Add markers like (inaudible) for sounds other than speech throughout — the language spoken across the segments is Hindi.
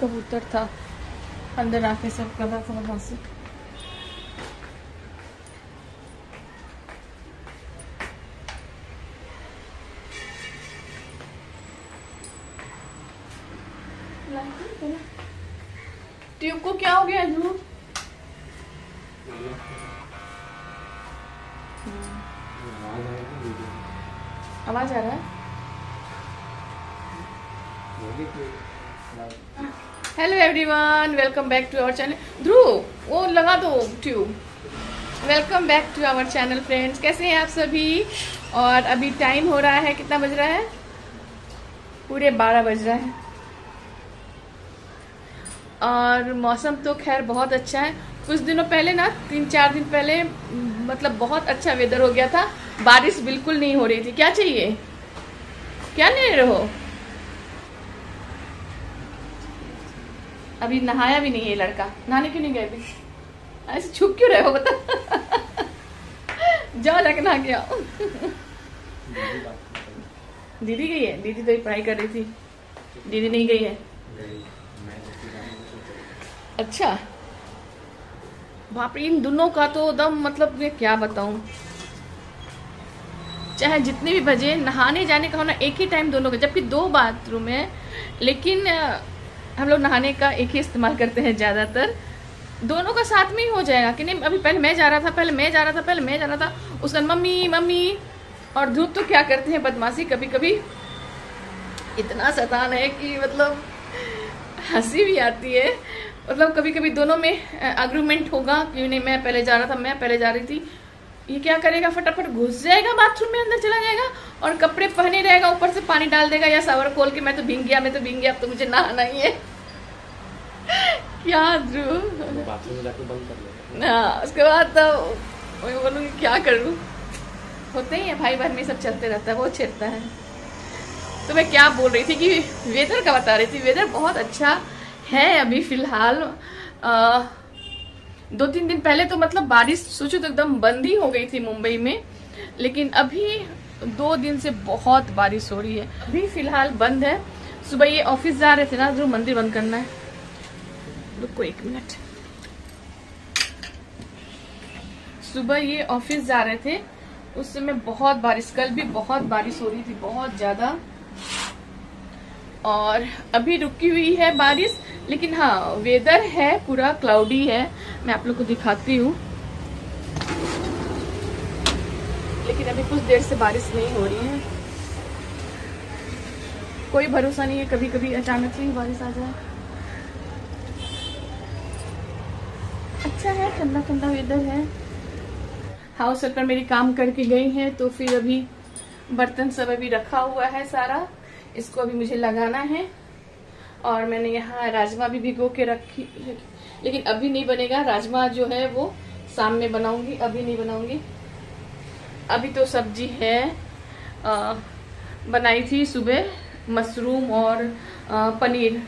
कबूतर था। अंदर आके सब कर था वहाँ से। ट्यूब को क्या हो गया ध्रुव आवाज़ आ रहा है? Hello everyone welcome back to our channel Dhruv वो लगा दो tube welcome back to our channel friends कैसे हैं आप सभी? और अभी टाइम हो रहा है, कितना बज रहा है? पूरे बारह बज रहा है। और मौसम तो खैर बहुत अच्छा है। कुछ दिनों पहले ना, तीन चार दिन पहले मतलब बहुत अच्छा वेदर हो गया था। बारिश बिल्कुल नहीं हो रही थी। क्या चाहिए? क्या ले रहे अभी नहाया भी नहीं है लड़का। नहाने क्यों नहीं गए अभी? ऐसे छुप क्यों रहे हो? बता। (laughs) जाओ जाके नहा के आओ। (laughs) दीदी गई है? दीदी तो पढ़ाई कर रही थी। दीदी नहीं गई है? अच्छा। बापरे इन दोनों का तो दम मतलब मैं क्या बताऊँ? चाहे जितने भी बजे, नहाने जाने का होना एक ही टाइम दोनों का, जबकि दो बाथरूम है, लेकिन हम लोग नहाने का एक ही इस्तेमाल करते हैं ज़्यादातर। दोनों का साथ में ही हो जाएगा कि नहीं, अभी पहले मैं जा रहा था, पहले मैं जा रहा था, पहले मैं जा रहा था, उसका मम्मी मम्मी, और धूप तो क्या करते हैं बदमाशी कभी कभी इतना शैतान है कि मतलब हँसी भी आती है। मतलब कभी कभी दोनों में अग्रीमेंट होगा कि नहीं मैं पहले जा रहा था मैं पहले जा रही थी। ये क्या करेगा? फटाफट घुस जाएगा बाथरूम में अंदर चला जाएगा और कपड़े पहने रहेगा ऊपर से पानी डाल देगा या सावर खोल के मैं तो भींग गया मैं तो भींग गया अब तो मुझे नहाना ही है। (laughs) क्या ध्रुव हाँ उसके बाद तो मैं बोलूँगी क्या करूँ? होते ही है भाई बहन में सब चलते रहता है वो छेड़ता है। तो मैं क्या बोल रही थी कि वेदर का बता रही थी वेदर बहुत अच्छा है अभी फ़िलहाल। दो तीन दिन पहले तो मतलब बारिश सोचो तो एकदम बंद ही हो गई थी मुंबई में, लेकिन अभी दो दिन से बहुत बारिश हो रही है। अभी फ़िलहाल बंद है। सुबह ये ऑफ़िस जा रहे थे ना, जो मंदिर बंद करना है। रुको एक मिनट। सुबह ये ऑफ़िस जा रहे थे, उस समय बहुत बारिश, कल भी बहुत बारिश हो रही थी, बहुत ज़्यादा। और अभी रुकी हुई है बारिश, लेकिन हाँ वेदर है, पूरा क्लाउडी है। मैं आप लोग को दिखाती हूँ। लेकिन अभी कुछ देर से बारिश नहीं हो रही है। कोई भरोसा नहीं है कभी कभी अचानक से ही बारिश आ जाए। अच्छा है ठंडा ठंडा वेदर है। हाउस पर मेरी काम करके गई है तो फिर अभी बर्तन सब अभी रखा हुआ है सारा। इसको अभी मुझे लगाना है। और मैंने यहाँ राजमा भी भिगो के रखी लेकिन अभी नहीं बनेगा। राजमा जो है वो शाम में बनाऊँगी अभी नहीं बनाऊँगी। अभी तो सब्ज़ी है आ, बनाई थी सुबह मशरूम और आ, पनीर।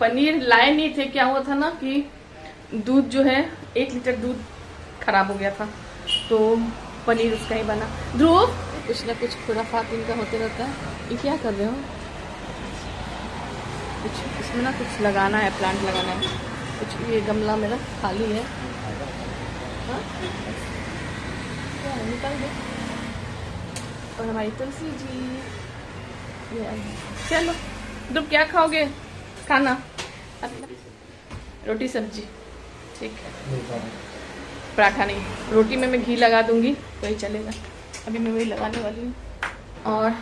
पनीर लाए नहीं थे। क्या हुआ था ना कि दूध जो है एक लीटर दूध खराब हो गया था। तो पनीर उसका ही बना। ध्रुव! कुछ ना कुछ खुराफात इनका होते रहता है। ये क्या कर रहे हो? कुछ इसमें ना कुछ लगाना है प्लांट लगाना है। कुछ ये गमला मेरा खाली है। हाँ? क्या निकाल दो। और हमारी तुलसी जी ये चलो तुम क्या खाओगे? खाना? रोटी सब्ज़ी। ठीक है। पराठा नहीं। रोटी में मैं घी लगा दूँगी तो ही चलेगा। अभी मैं वही लगाने वाली हूँ। और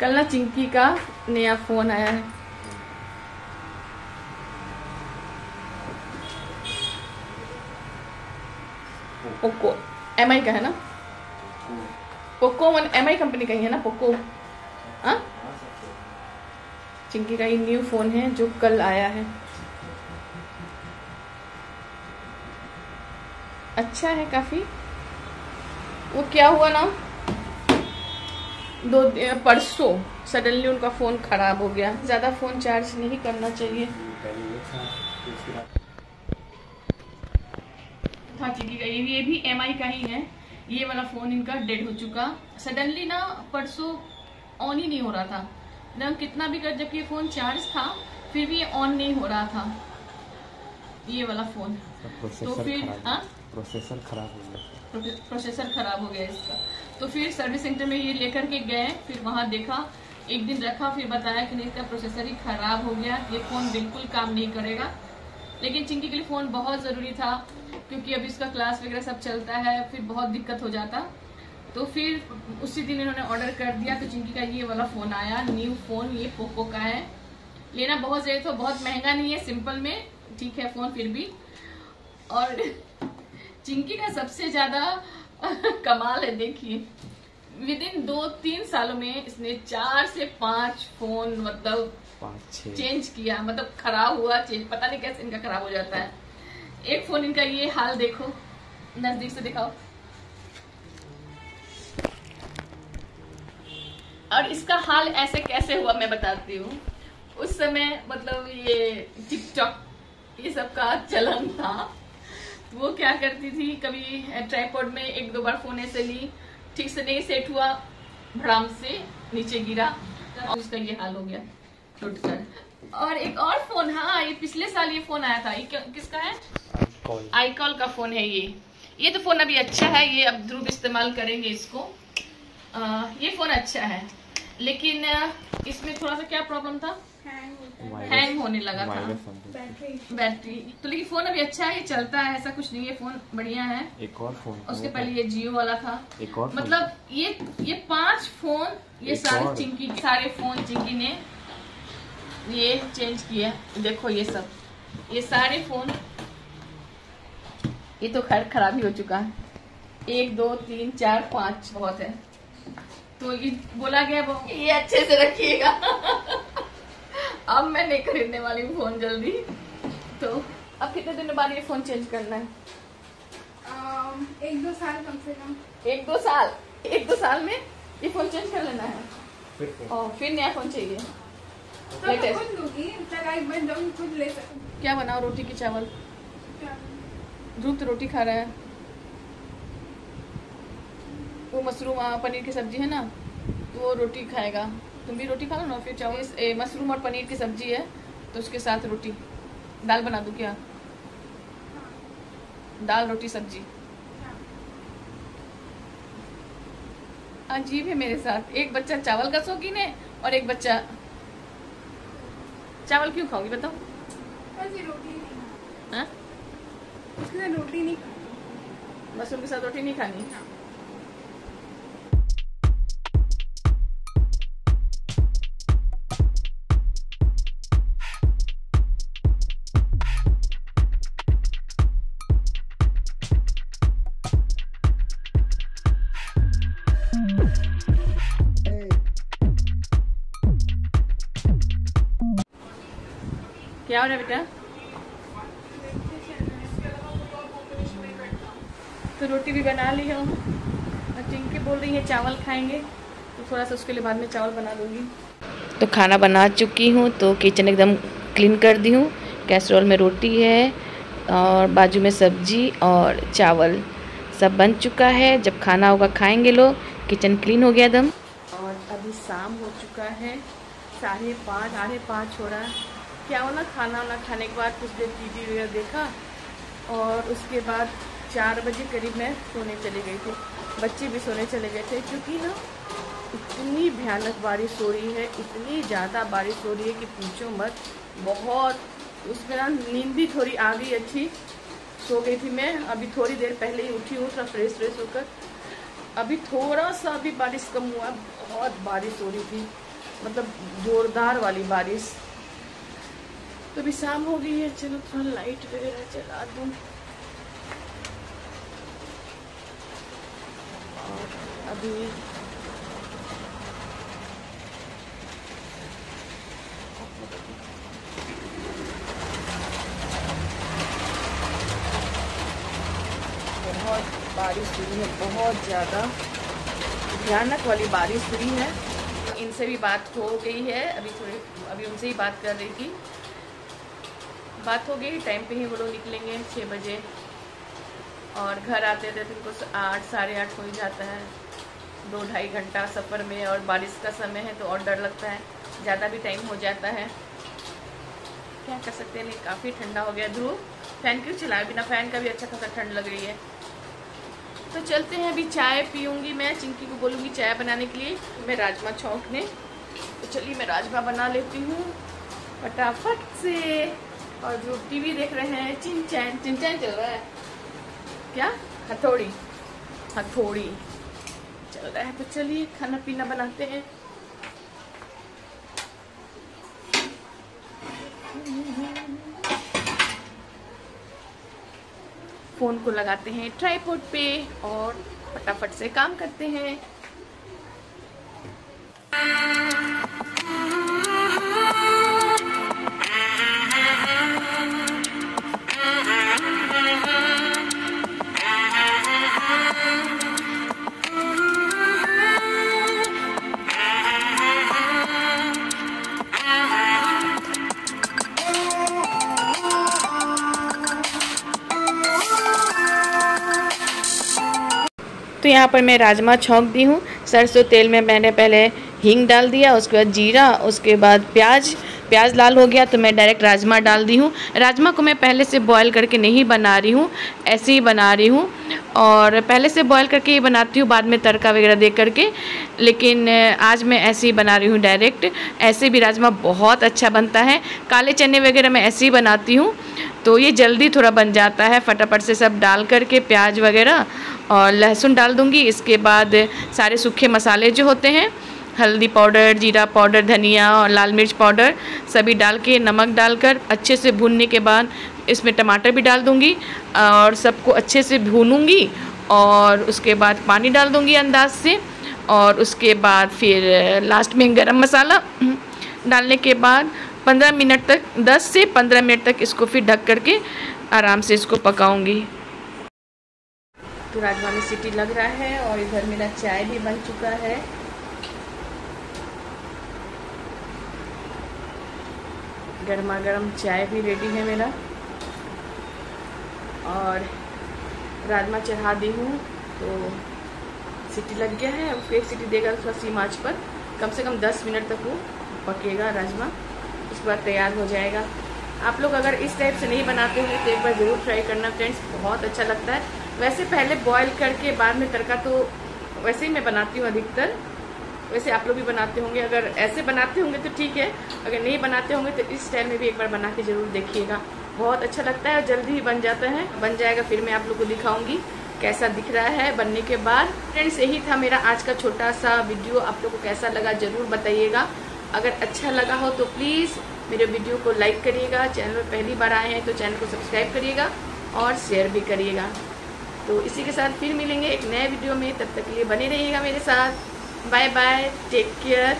कल ना चिंकी का नया फ़ोन आया है। पोको एम आई का है ना? Poco one M I company का ही है ना पोको हाँ? चिंकी का ये न्यू फ़ोन है जो कल आया है। अच्छा है काफ़ी। वो क्या हुआ ना? दो परसों सडनली उनका फ़ोन ख़राब हो गया। ज़्यादा फ़ोन चार्ज नहीं करना चाहिए। था फिर हाँ। का ये भी ये भी एमआई का ही है। ये वाला फ़ोन इनका डेड हो चुका। सडनली ना परसों ऑन ही नहीं हो रहा था। ना कितना भी कर जबकि ये फ़ोन चार्ज था फिर भी ये ऑन नहीं हो रहा था। ये वाला फ़ोन। तो फिर, खराब हाँ? प्रोसेसर खराब हो गया। प्रोसेसर खराब हो गया इसका। तो फिर सर्विस सेंटर में ये लेकर के गए, फिर वहाँ देखा, एक दिन रखा, फिर बताया कि नहीं, इसका प्रोसेसर ही खराब हो गया, ये फ़ोन बिल्कुल काम नहीं करेगा। लेकिन चिंकी के लिए फ़ोन बहुत ज़रूरी था, क्योंकि अभी इसका क्लास वगैरह सब चलता है, फिर बहुत दिक्कत हो जाता। तो फिर उसी दिन इन्होंने ऑर्डर कर दिया तो चिंकी का ये वाला फ़ोन आया न्यू फ़ोन ये पोको का है। लेना बहुत ज़रूरी था, बहुत महँगा नहीं है सिंपल में, ठीक है फ़ोन फिर भी। और चिंकी का सबसे ज़्यादा (laughs) कमाल है देखिए। विद इन दो तीन सालों में इसने चार से पाँच फ़ोन मतलब चेंज किया मतलब खराब हुआ चेंज पता नहीं कैसे इनका खराब हो जाता है। एक फ़ोन इनका ये हाल देखो। नज़दीक से दिखाओ। और इसका हाल ऐसे कैसे हुआ मैं बताती हूँ। उस समय मतलब ये टिकटॉक ये सब का चलन था। वो क्या करती थी कभी ट्राईपॉड में एक दो बार फ़ोन ऐसे ली ठीक से नहीं सेट हुआ भड़ाम से नीचे गिरा और उसका ये हाल हो गया टूटकर और एक और फ़ोन हाँ ये पिछले साल ये फ़ोन आया था ये किसका है? आईकॉल का फ़ोन है ये। ये तो फ़ोन अभी अच्छा है ये अब ध्रुव इस्तेमाल करेंगे इसको। आ, ये फ़ोन अच्छा है। लेकिन इसमें थोड़ा सा क्या प्रॉब्लम था? हैंग होने लगा था। बैटरी तो लेकिन फ़ोन अभी अच्छा है ये चलता है ऐसा कुछ नहीं है फ़ोन बढ़िया है। एक और फ़ोन उसके पहले ये जियो वाला था। एक और मतलब ये ये पाँच फ़ोन ये सारे चिंकी सारे फ़ोन चिंकी ने ये चेंज किया। देखो ये सब। ये सारे फ़ोन ये तो खैर खराब ही हो चुका है। एक दो तीन चार पाँच बहुत है। तो ये बोला गया वो। ये अच्छे से रखिएगा। अब मैं नहीं खरीदने वाली हूँ फ़ोन जल्दी। तो अब कितने दिन बाद ये फ़ोन चेंज करना है? अम, एक दो साल कम से कम। एक दो साल? एक दो साल में ये फ़ोन चेंज कर लेना है? फिर और फिर नया फ़ोन चाहिए। तो खुद ले सकूँ। क्या बनाओ रोटी की चावल? ध्रुव तो रोटी खा रहा है। वो मशरूम पनीर की सब्ज़ी है ना तो वो रोटी खाएगा। तुम भी रोटी खा लो ना फिर चावल मशरूम और पनीर की सब्ज़ी है तो उसके साथ रोटी। दाल बना दूँ क्या? दाल रोटी सब्ज़ी। अजीब है मेरे साथ। एक बच्चा चावल का शौकीन है और एक बच्चा चावल क्यों खाओगी बताओ। रोटी नहीं। हाँ? रोटी नहीं। मशरूम के साथ रोटी नहीं खानी? क्या हो रहा है बेटा? तो रोटी भी बना ली हूँ और चिंकी बोल रही है चावल खाएँगे। तो थोड़ा सा उसके लिए बाद में चावल बना दूँगी। तो खाना बना चुकी हूँ तो किचन एकदम क्लीन कर दी हूँ। कैसरोल में रोटी है और बाजू में सब्ज़ी और चावल। सब बन चुका है। जब खाना होगा खाएँगे लोग। किचन क्लीन हो गया एकदम। और अभी शाम हो चुका है। साढ़े पाँच साढ़े पाँच हो रहा। क्या हो ना, खाना वाना खाने के बाद कुछ देर टीवी वगैरह देखा और उसके बाद चार बजे करीब मैं सोने चली गई थी। बच्चे भी सोने चले गए थे क्योंकि ना, इतनी भयानक बारिश हो रही है, इतनी ज़्यादा बारिश हो रही है कि पूछो मत। बहुत, उसमें ना नींद भी थोड़ी आ गई अच्छी। सो गई थी मैं, अभी थोड़ी देर पहले ही उठी हूँ, थोड़ा फ्रेश फ्रेश होकर। अभी थोड़ा सा भी बारिश कम हुआ, बहुत बारिश हो रही थी। मतलब जोरदार वाली बारिश। तो अभी शाम हो गई है, चलो थोड़ा लाइट वगैरह चला दूँ। अभी बहुत बारिश हुई है, बहुत ज़्यादा। भयानक वाली बारिश हुई है। इनसे भी बात हो गई है, अभी थोड़ी अभी उनसे ही बात कर रही थी। बात हो गई टाइम पे ही वो लोग निकलेंगे छः बजे। और घर आते थे तो उनको आठ, साढ़े आठ हो ही जाता है। दो, ढाई घंटा सफ़र में और बारिश का समय है तो और डर लगता है। ज़्यादा भी टाइम हो जाता है। क्या कर सकते हैं? नहीं, काफ़ी ठंडा हो गया। ध्रुव फ़ैन क्यों चलाए बिना फ़ैन का भी अच्छा खासा ठंड लग रही है। तो चलते हैं, अभी चाय पीऊँगी मैं। चिंकी को बोलूँगी चाय बनाने के लिए। मैं राजमा छौंकने तो चलिए, मैं राजमा बना लेती हूँ। फटाफट से। और जो टीवी देख रहे हैं चिंचैन चिंचैन चल रहा है। क्या? हथौड़ी। हथौड़ी। चल रहा है तो चलिए खाना पीना बनाते हैं। फ़ोन को लगाते हैं ट्राईपोर्ट पे और फटाफट से काम करते हैं। तो यहाँ पर मैं राजमा छोंक दी हूँ। सरसों तेल में मैंने पहले हींग डाल दिया, उसके बाद जीरा, उसके बाद प्याज। प्याज लाल हो गया तो मैं डायरेक्ट राजमा डाल दी हूँ। राजमा को मैं पहले से बॉईल करके नहीं बना रही हूँ, ऐसे ही बना रही हूँ। और पहले से बॉईल करके ही बनाती हूँ, बाद में तड़का वगैरह दे करके। लेकिन आज मैं ऐसे ही बना रही हूँ डायरेक्ट ऐसे भी राजमा बहुत अच्छा बनता है। काले चने वगैरह मैं ऐसे ही बनाती हूँ। तो ये जल्दी थोड़ा बन जाता है। फटाफट से सब डाल करके प्याज वगैरह और लहसुन डाल दूँगी। इसके बाद सारे सूखे मसाले जो होते हैं, हल्दी पाउडर, जीरा पाउडर, धनिया और लाल मिर्च पाउडर, सभी डाल के नमक डालकर अच्छे से भूनने के बाद इसमें टमाटर भी डाल दूँगी और सबको अच्छे से भूनूँगी, और उसके बाद पानी डाल दूँगी अंदाज से, और उसके बाद फिर लास्ट में गरम मसाला डालने के बाद 15 मिनट तक 10 से 15 मिनट तक इसको फिर ढक करके आराम से इसको पकाऊँगी। तो राजमा में सीटी लग रहा है, और इधर मेरा चाय भी बन चुका है। गर्मा गर्म चाय भी रेडी है मेरा। और राजमा चढ़ा दी हूँ तो सीटी लग गया है। उसको एक सीटी देगा थोड़ा सी माच पर। कम से कम 10 मिनट तक वो पकेगा राजमा। उसके बाद तैयार हो जाएगा। आप लोग अगर इस टाइप से नहीं बनाते होंगे तो एक बार ज़रूर ट्राई करना फ्रेंड्स बहुत अच्छा लगता है। वैसे पहले बॉईल करके बाद में तड़का तो वैसे ही मैं बनाती हूँ अधिकतर। वैसे आप लोग भी बनाते होंगे। अगर ऐसे बनाते होंगे तो ठीक है। अगर नहीं बनाते होंगे तो इस स्टाइल में भी एक बार बना के ज़रूर देखिएगा। बहुत अच्छा लगता है और जल्दी ही बन जाता है। बन जाएगा, फिर मैं आप लोग को दिखाऊँगी कैसा दिख रहा है बनने के बाद। फ्रेंड्स यही था मेरा आज का छोटा सा वीडियो। आप लोग को कैसा लगा ज़रूर बताइएगा। अगर अच्छा लगा हो तो प्लीज़ मेरे वीडियो को लाइक करिएगा। चैनल पर पहली बार आए हैं तो चैनल को सब्सक्राइब करिएगा और शेयर भी करिएगा। तो इसी के साथ फिर मिलेंगे एक नए वीडियो में। तब तक के लिए बने रहिएगा मेरे साथ। Bye bye take care